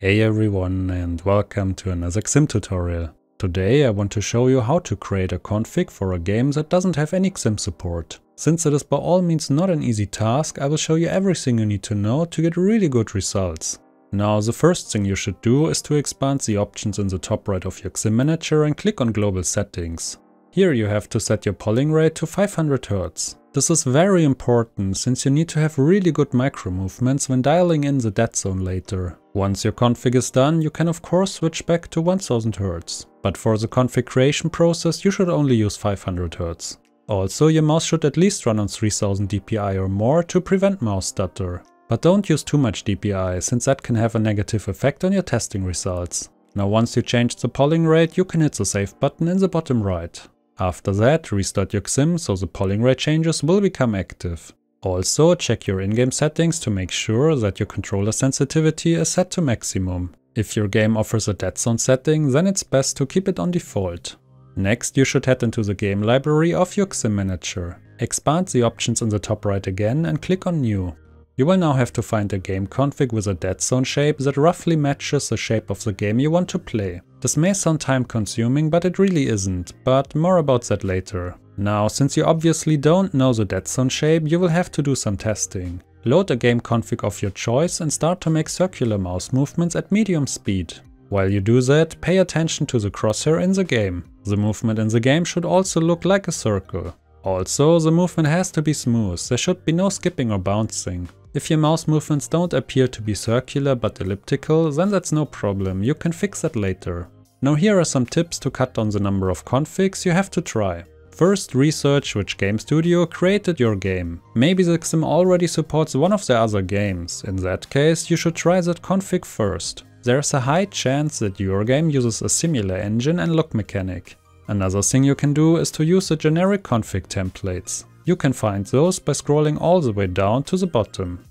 Hey everyone and welcome to another XIM tutorial. Today I want to show you how to create a config for a game that doesn't have any XIM support. Since it is by all means not an easy task, I will show you everything you need to know to get really good results. Now the first thing you should do is to expand the options in the top right of your XIM manager and click on global settings. Here you have to set your polling rate to 500 Hz. This is very important since you need to have really good micro movements when dialing in the dead zone later. Once your config is done, you can of course switch back to 1000 Hz. But for the config creation process you should only use 500 Hz. Also, your mouse should at least run on 3000 dpi or more to prevent mouse stutter. But don't use too much DPI, since that can have a negative effect on your testing results. Now once you change the polling rate, you can hit the save button in the bottom right. After that, restart your XIM so the polling rate changes will become active. Also, check your in-game settings to make sure that your controller sensitivity is set to maximum. If your game offers a dead zone setting, then it's best to keep it on default. Next, you should head into the game library of your XIM manager. Expand the options in the top right again and click on New. You will now have to find a game config with a dead zone shape that roughly matches the shape of the game you want to play. This may sound time consuming, but it really isn't, but more about that later. Now, since you obviously don't know the dead zone shape, you will have to do some testing. Load a game config of your choice and start to make circular mouse movements at medium speed. While you do that, pay attention to the crosshair in the game. The movement in the game should also look like a circle. Also, the movement has to be smooth, there should be no skipping or bouncing. If your mouse movements don't appear to be circular but elliptical, then that's no problem, you can fix that later. Now here are some tips to cut down the number of configs you have to try. First, research which game studio created your game. Maybe the XIM already supports one of the other games. In that case, you should try that config first. There's a high chance that your game uses a similar engine and lock mechanic. Another thing you can do is to use the generic config templates. You can find those by scrolling all the way down to the bottom.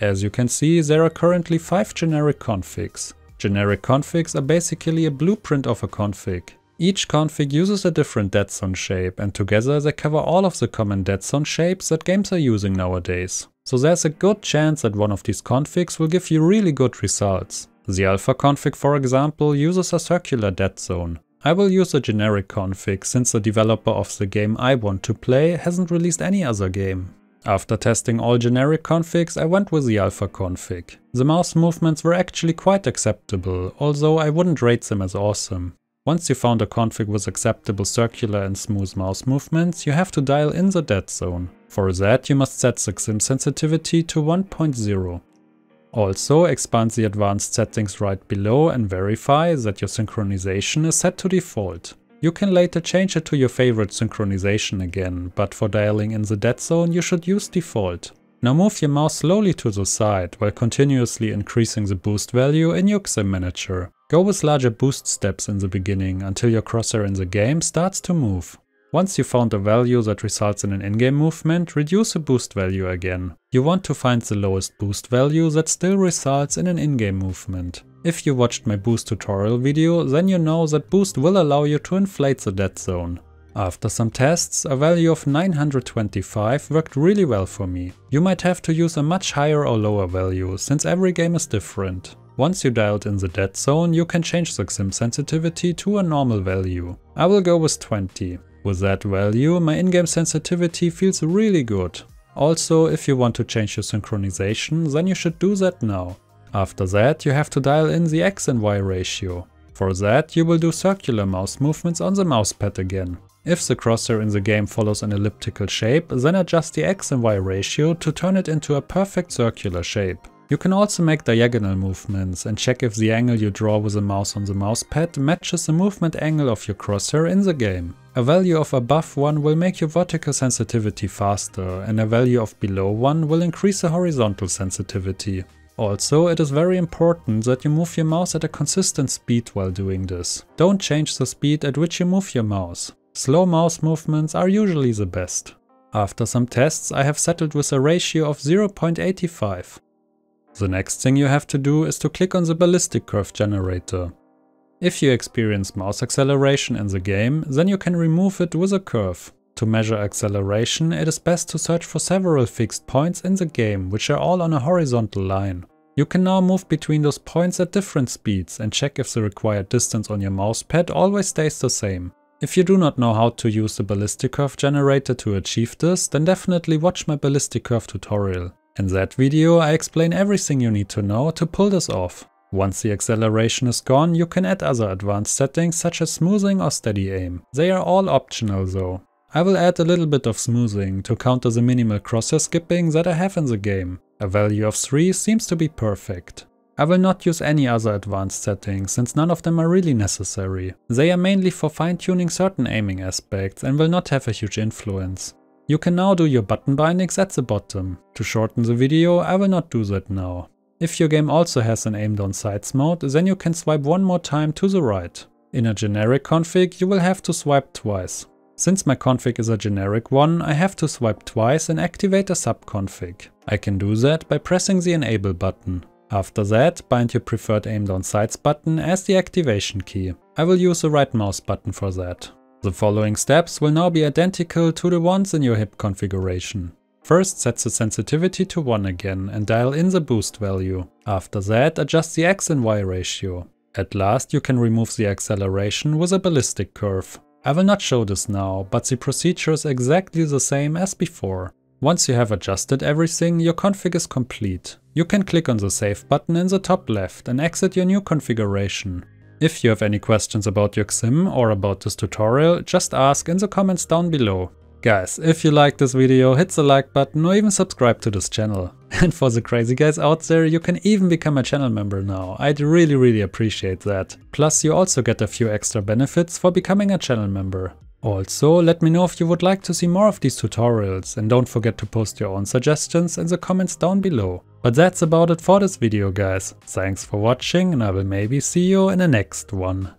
As you can see, there are currently 5 generic configs. Generic configs are basically a blueprint of a config. Each config uses a different dead zone shape and together they cover all of the common dead zone shapes that games are using nowadays. So there's a good chance that one of these configs will give you really good results. The alpha config for example uses a circular dead zone. I will use a generic config since the developer of the game I want to play hasn't released any other game. After testing all generic configs I went with the alpha config. The mouse movements were actually quite acceptable, although I wouldn't rate them as awesome. Once you found a config with acceptable circular and smooth mouse movements, you have to dial in the dead zone. For that you must set the XIM sensitivity to 1.0. Also expand the advanced settings right below and verify that your synchronization is set to default. You can later change it to your favorite synchronization again, but for dialing in the dead zone you should use default. Now move your mouse slowly to the side while continuously increasing the boost value in your XIM manager. Go with larger boost steps in the beginning until your crosshair in the game starts to move. Once you found a value that results in an in-game movement, reduce the boost value again. You want to find the lowest boost value that still results in an in-game movement. If you watched my boost tutorial video, then you know that boost will allow you to inflate the dead zone. After some tests, a value of 925 worked really well for me. You might have to use a much higher or lower value, since every game is different. Once you dialed in the dead zone, you can change the XIM sensitivity to a normal value. I will go with 20. With that value, my in-game sensitivity feels really good. Also, if you want to change your synchronization, then you should do that now. After that, you have to dial in the X and Y ratio. For that, you will do circular mouse movements on the mousepad again. If the crosshair in the game follows an elliptical shape, then adjust the X and Y ratio to turn it into a perfect circular shape. You can also make diagonal movements and check if the angle you draw with the mouse on the mousepad matches the movement angle of your crosshair in the game. A value of above 1 will make your vertical sensitivity faster and a value of below 1 will increase the horizontal sensitivity. Also, it is very important that you move your mouse at a consistent speed while doing this. Don't change the speed at which you move your mouse. Slow mouse movements are usually the best. After some tests I have settled with a ratio of 0.85. The next thing you have to do is to click on the ballistic curve generator. If you experience mouse acceleration in the game, then you can remove it with a curve. To measure acceleration, it is best to search for several fixed points in the game, which are all on a horizontal line. You can now move between those points at different speeds and check if the required distance on your mousepad always stays the same. If you do not know how to use the ballistic curve generator to achieve this, then definitely watch my ballistic curve tutorial. In that video I explain everything you need to know to pull this off. Once the acceleration is gone, you can add other advanced settings such as smoothing or steady aim. They are all optional though. I will add a little bit of smoothing to counter the minimal crosshair skipping that I have in the game. A value of 3 seems to be perfect. I will not use any other advanced settings, since none of them are really necessary. They are mainly for fine-tuning certain aiming aspects and will not have a huge influence. You can now do your button bindings at the bottom. To shorten the video, I will not do that now. If your game also has an aim down sights mode, then you can swipe one more time to the right. In a generic config, you will have to swipe twice. Since my config is a generic one, I have to swipe twice and activate a subconfig. I can do that by pressing the enable button. After that, bind your preferred aim down sights button as the activation key. I will use the right mouse button for that. The following steps will now be identical to the ones in your hip configuration. First set the sensitivity to 1 again and dial in the boost value. After that adjust the x and y ratio. At last you can remove the acceleration with a ballistic curve. I will not show this now, but the procedure is exactly the same as before. Once you have adjusted everything, your config is complete. You can click on the save button in the top left and exit your new configuration. If you have any questions about your XIM or about this tutorial, just ask in the comments down below. Guys, if you like this video, hit the like button or even subscribe to this channel. And for the crazy guys out there, you can even become a channel member now. I'd really really appreciate that. Plus you also get a few extra benefits for becoming a channel member. Also, let me know if you would like to see more of these tutorials and don't forget to post your own suggestions in the comments down below. But that's about it for this video guys. Thanks for watching and I will maybe see you in the next one.